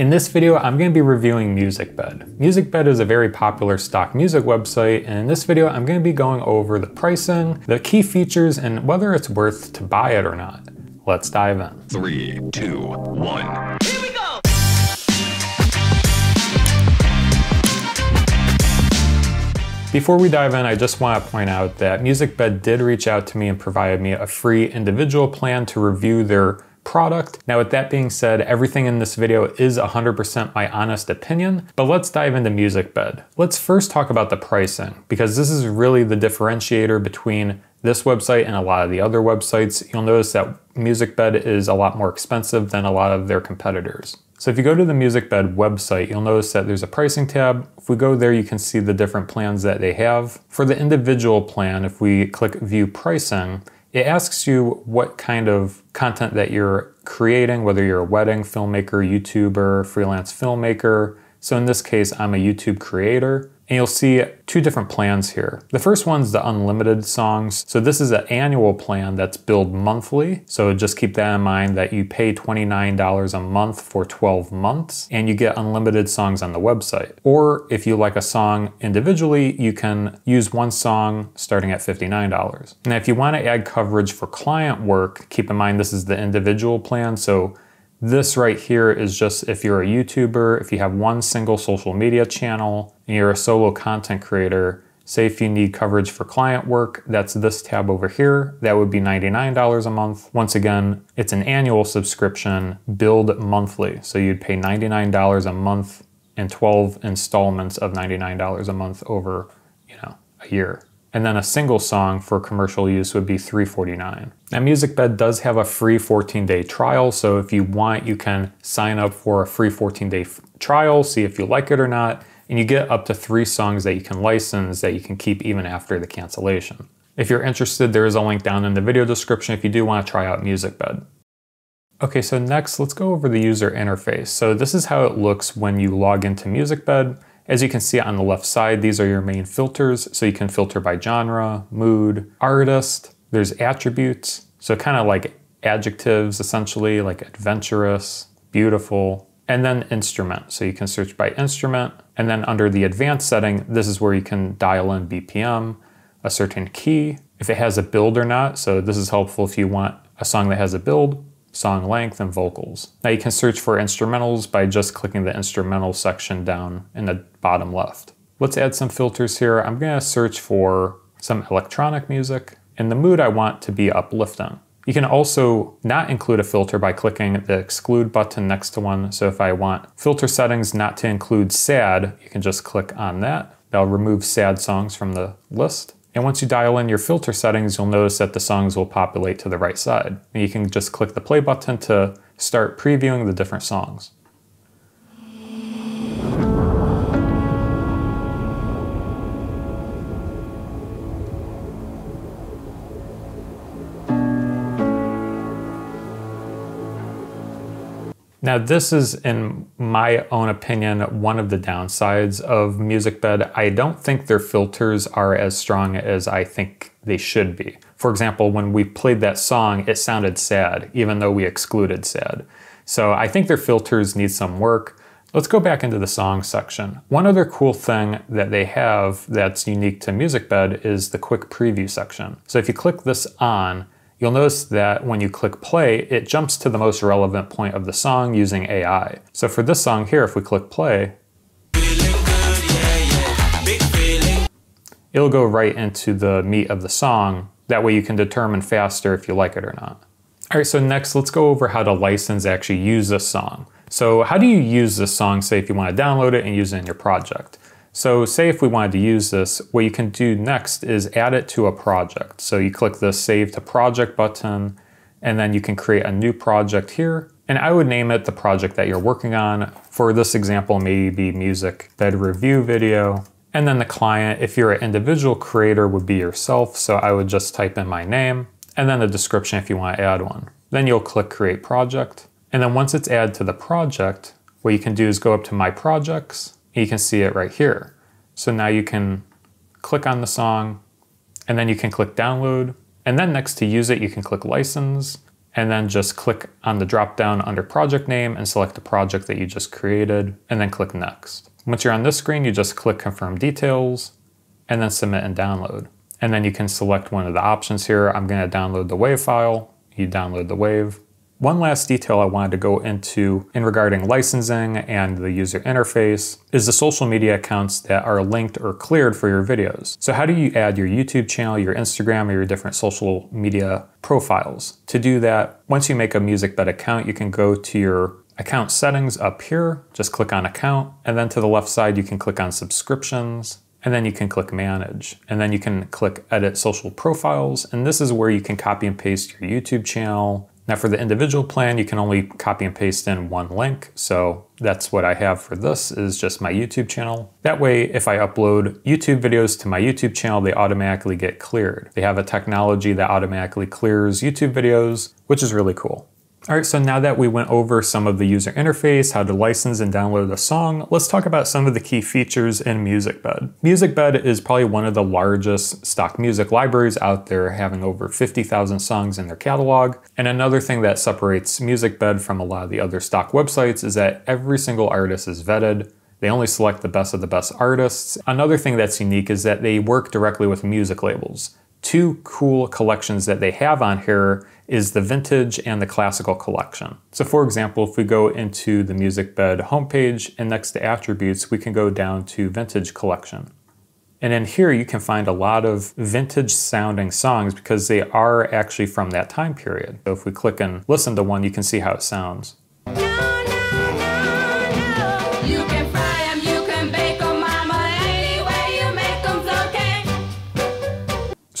In this video, I'm going to be reviewing MusicBed. MusicBed is a very popular stock music website, and in this video, I'm going to be going over the pricing, the key features, and whether it's worth to buy it or not. Let's dive in. Three, two, one. Before we dive in, I just want to point out that MusicBed did reach out to me and provided me a free individual plan to review their product. Now with that being said, everything in this video is 100% my honest opinion, but let's dive into MusicBed. Let's first talk about the pricing, because this is really the differentiator between this website and a lot of the other websites. You'll notice that MusicBed is a lot more expensive than a lot of their competitors. So if you go to the MusicBed website, you'll notice that there's a pricing tab. If we go there, you can see the different plans that they have. For the individual plan, if we click view pricing, it asks you what kind of content that you're creating, whether you're a wedding filmmaker, YouTuber, freelance filmmaker. So in this case, I'm a YouTube creator. And you'll see two different plans here. The first one's the unlimited songs. So this is an annual plan that's billed monthly. So just keep that in mind that you pay $29 a month for 12 months and you get unlimited songs on the website. Or if you like a song individually, you can use one song starting at $59. Now if you want to add coverage for client work, keep in mind this is the individual plan. So this right here is just if you're a YouTuber, if you have one single social media channel, and you're a solo content creator, say if you need coverage for client work, that's this tab over here. That would be $99 a month. Once again, it's an annual subscription billed monthly. So you'd pay $99 a month and 12 installments of $99 a month over, you know, a year and then a single song for commercial use would be 349. Now MusicBed does have a free 14-day trial, so if you want, you can sign up for a free 14-day trial, see if you like it or not, and you get up to three songs that you can license that you can keep even after the cancellation. If you're interested, there is a link down in the video description if you do want to try out MusicBed. Okay, so next let's go over the user interface. So this is how it looks when you log into MusicBed. As you can see on the left side, these are your main filters. So you can filter by genre, mood, artist, there's attributes. So kind of like adjectives essentially, like adventurous, beautiful, and then instrument. So you can search by instrument. And then under the advanced setting, this is where you can dial in BPM, a certain key, if it has a build or not. So this is helpful if you want a song that has a build, song length, and vocals. Now you can search for instrumentals by just clicking the instrumental section down in the bottom left. Let's add some filters here. I'm gonna search for some electronic music, and the mood I want to be uplifting. You can also not include a filter by clicking the exclude button next to one. So if I want filter settings not to include sad, you can just click on that. That'll remove sad songs from the list. And once you dial in your filter settings, you'll notice that the songs will populate to the right side. And you can just click the play button to start previewing the different songs. Now, this is, in my own opinion, one of the downsides of MusicBed. I don't think their filters are as strong as I think they should be. For example, when we played that song, it sounded sad, even though we excluded sad. So I think their filters need some work. Let's go back into the song section. One other cool thing that they have that's unique to MusicBed is the quick preview section. So if you click this on, you'll notice that when you click play, it jumps to the most relevant point of the song using AI. So for this song here, if we click play, it'll go right into the meat of the song. That way you can determine faster if you like it or not. All right, so next let's go over how to license actually use this song. So how do you use this song, say if you want to download it and use it in your project? So say if we wanted to use this, what you can do next is add it to a project. So you click the Save to Project button, and then you can create a new project here. And I would name it the project that you're working on. For this example, maybe music bed review video. And then the client, if you're an individual creator, would be yourself. So I would just type in my name, and then the description if you want to add one. Then you'll click Create Project. And then once it's added to the project, what you can do is go up to My Projects, you can see it right here. So now you can click on the song and then you can click download. And then next to use it, you can click license. and then just click on the drop down under project name and select the project that you just created and then click next. Once you're on this screen, you just click confirm details and then submit and download. And then you can select one of the options here. I'm gonna download the WAV file. You download the WAV. One last detail I wanted to go into in regarding licensing and the user interface is the social media accounts that are linked or cleared for your videos. So how do you add your YouTube channel, your Instagram, or your different social media profiles? To do that, once you make a MusicBed account, you can go to your account settings up here, just click on account, and then to the left side, you can click on subscriptions, and then you can click manage and then you can click edit social profiles and this is where you can copy and paste your YouTube channel, now for the individual plan, you can only copy and paste in one link. So that's what I have for this is just my YouTube channel. That way, if I upload YouTube videos to my YouTube channel, they automatically get cleared. They have a technology that automatically clears YouTube videos, which is really cool. All right, so now that we went over some of the user interface, how to license and download a song, let's talk about some of the key features in MusicBed. MusicBed is probably one of the largest stock music libraries out there, having over 50,000 songs in their catalog. And another thing that separates MusicBed from a lot of the other stock websites is that every single artist is vetted. They only select the best of the best artists. Another thing that's unique is that they work directly with music labels. Two cool collections that they have on here is the vintage and the classical collection. So for example, if we go into the MusicBed homepage and next to attributes, we can go down to vintage collection. And in here you can find a lot of vintage sounding songs because they are actually from that time period. So if we click and listen to one, you can see how it sounds.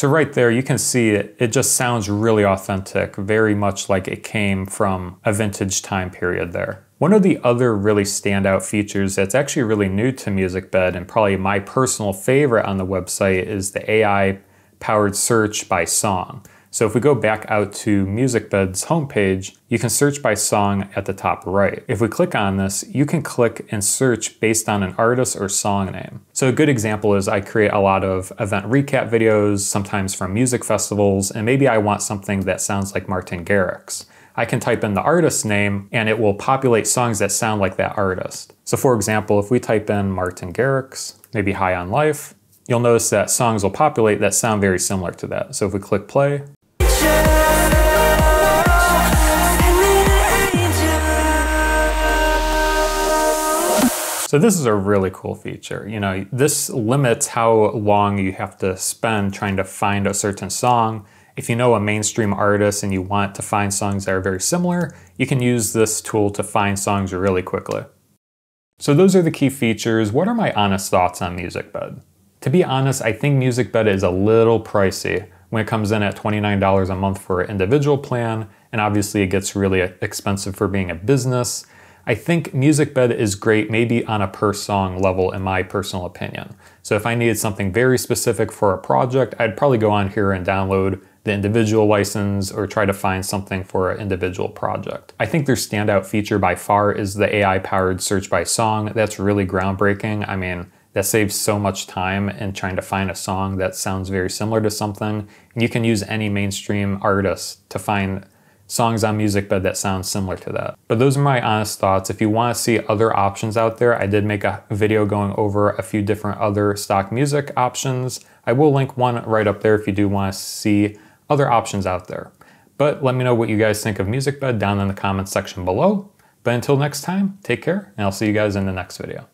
So right there, you can see it, it just sounds really authentic, very much like it came from a vintage time period there. One of the other really standout features that's actually really new to MusicBed and probably my personal favorite on the website is the AI powered search by song. So if we go back out to MusicBed's homepage, you can search by song at the top right. If we click on this, you can click and search based on an artist or song name. So a good example is I create a lot of event recap videos, sometimes from music festivals, and maybe I want something that sounds like Martin Garrix. I can type in the artist's name and it will populate songs that sound like that artist. So for example, if we type in Martin Garrix, maybe High on Life, you'll notice that songs will populate that sound very similar to that. So if we click play, So this is a really cool feature. You know, this limits how long you have to spend trying to find a certain song. If you know a mainstream artist and you want to find songs that are very similar, you can use this tool to find songs really quickly. So those are the key features. What are my honest thoughts on MusicBed? To be honest, I think MusicBed is a little pricey when it comes in at $29 a month for an individual plan, and obviously it gets really expensive for being a business. I think MusicBed is great maybe on a per song level in my personal opinion. So if I needed something very specific for a project, I'd probably go on here and download the individual license or try to find something for an individual project. I think their standout feature by far is the AI powered search by song. That's really groundbreaking. I mean, that saves so much time in trying to find a song that sounds very similar to something. And you can use any mainstream artist to find songs on MusicBed that sound similar to that. But those are my honest thoughts. If you want to see other options out there, I did make a video going over a few different other stock music options. I will link one right up there if you do want to see other options out there. But let me know what you guys think of MusicBed down in the comments section below. But until next time, take care, and I'll see you guys in the next video.